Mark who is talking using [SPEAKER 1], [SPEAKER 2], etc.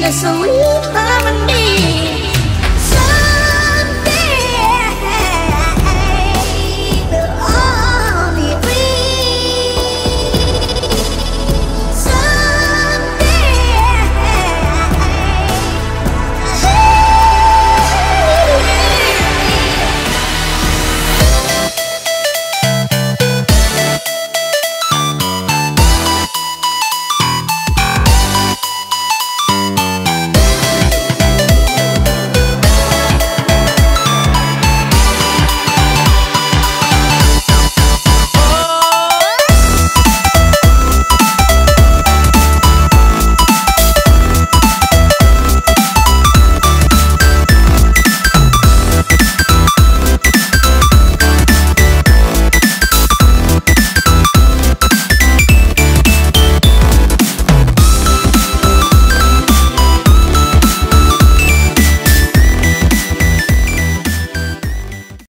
[SPEAKER 1] in the sweet